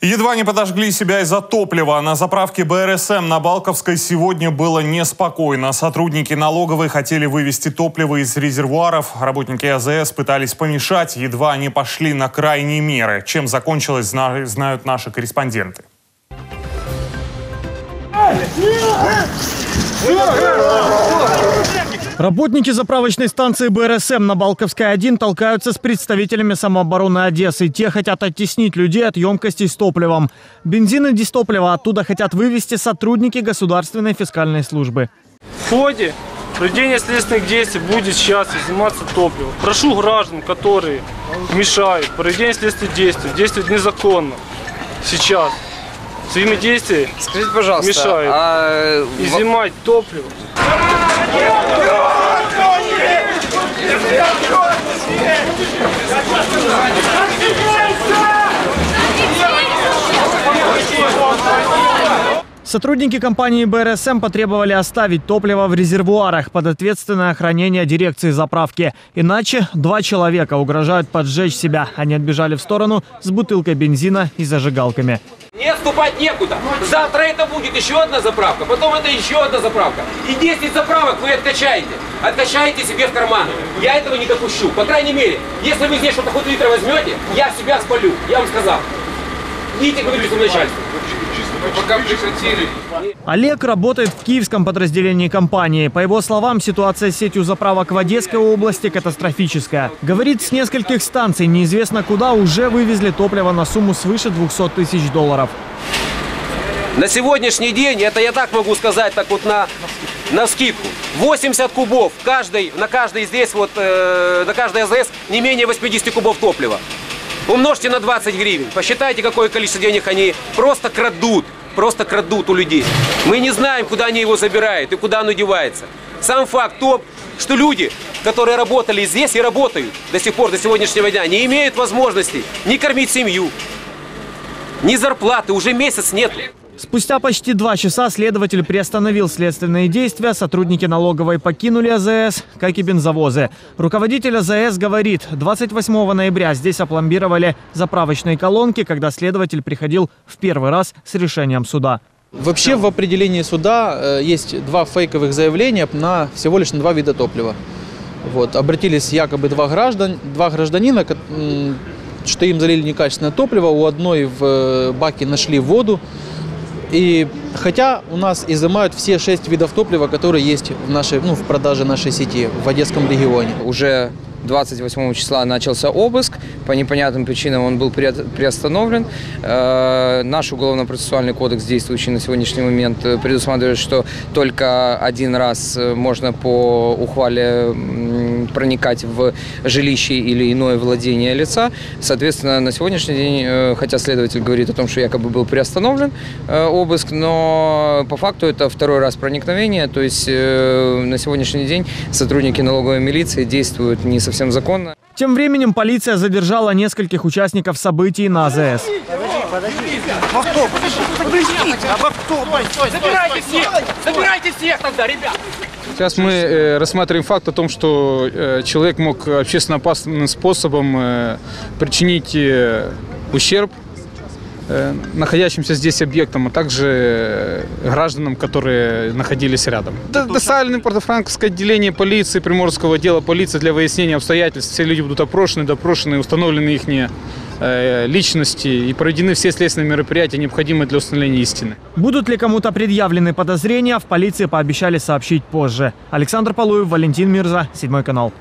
Едва не подожгли себя из-за топлива. На заправке БРСМ на Балковской сегодня было неспокойно. Сотрудники налоговой хотели вывести топливо из резервуаров. Работники АЗС пытались помешать. Едва они пошли на крайние меры. Чем закончилось, знают наши корреспонденты. Работники заправочной станции БРСМ на Балковской 1 толкаются с представителями самообороны Одессы. Те хотят оттеснить людей от емкостей с топливом. Бензин и дистопливо оттуда хотят вывести сотрудники государственной фискальной службы. В ходе проведения следственных действий будет сейчас изыматься топливо. Прошу граждан, которые мешают проведению следственных действий, действуют незаконно сейчас, своими действиями Скажите, пожалуйста, мешают а... изымать топливо. Сотрудники компании БРСМ потребовали оставить топливо в резервуарах под ответственное хранение дирекции заправки. Иначе два человека угрожают поджечь себя. Они отбежали в сторону с бутылкой бензина и зажигалками. Отступать некуда. Завтра это будет еще одна заправка, потом это еще одна заправка. И 10 заправок вы откачаете. Откачаете себе в карман. Я этого не допущу. По крайней мере, если вы здесь что-то хоть литра возьмете, я себя спалю. Я вам сказал. Идите, говорю, с. Пока прекратили. Олег работает в киевском подразделении компании. По его словам, ситуация с сетью заправок в Одесской области катастрофическая. Говорит, с нескольких станций неизвестно куда уже вывезли топливо на сумму свыше 200 тысяч долларов. На сегодняшний день, это я так могу сказать, так вот на, на скидку, 80 кубов каждый, на каждый здесь, вот, э, на каждой АЗС не менее 80 кубов топлива. Умножьте на 20 гривен. Посчитайте, какое количество денег они просто крадут. Просто крадут у людей. Мы не знаем, куда они его забирают и куда оно девается. Сам факт то, что люди, которые работали здесь и работают до сих пор, до сегодняшнего дня, не имеют возможности ни кормить семью, ни зарплаты, уже месяц нет. Спустя почти два часа следователь приостановил следственные действия. Сотрудники налоговой покинули АЗС, как и бензовозы. Руководитель АЗС говорит, 28 ноября здесь опломбировали заправочные колонки, когда следователь приходил в первый раз с решением суда. Вообще в определении суда э, есть два фейковых заявления на всего лишь на два вида топлива. Вот. Обратились якобы два, граждан, два гражданина, что им залили некачественное топливо. У одной в э, баке нашли воду, и хотя у нас изымают все шесть видов топлива, которые есть в, нашей, ну, в продаже нашей сети в Одесском регионе. Уже 28 числа начался обыск. По непонятным причинам он был приостановлен. Э, наш уголовно-процессуальный кодекс, действующий на сегодняшний момент, предусматривает, что только один раз можно по ухвале проникать в жилище или иное владение лица. Соответственно, на сегодняшний день, э, хотя следователь говорит о том, что якобы был приостановлен э, обыск, но по факту это второй раз проникновение. То есть на сегодняшний день сотрудники налоговой милиции действуют не совсем законно. Тем временем полиция задержала нескольких участников событий на АЗС. Забирайте всех! Забирайте всех тогда, ребят! Сейчас мы э, рассматриваем факт о том, что э, человек мог общественно опасным способом э, причинить э, ущерб Э, находящимся здесь объектам, а также э, гражданам, которые находились рядом. Доставлены в Портофранковское отделение полиции, Приморского отдела полиции для выяснения обстоятельств. Все люди будут опрошены, допрошены, установлены их э, личности и проведены все следственные мероприятия, необходимые для установления истины. Будут ли кому-то предъявлены подозрения, в полиции пообещали сообщить позже. Александр Полуев, Валентин Мирза, Седьмой канал.